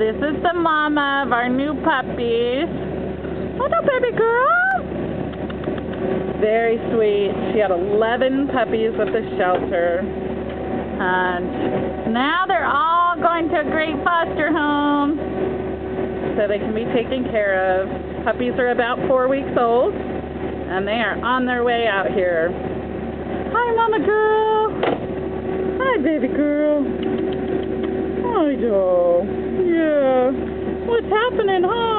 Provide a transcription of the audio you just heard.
This is the mama of our new puppies. What up, baby girl? Very sweet. She had 11 puppies at the shelter. And now they're all going to a great foster home so they can be taken care of. Puppies are about four weeks old and they are on their way out here. Hi, mama girl. Hi, baby girl. Hi, doll happening, huh?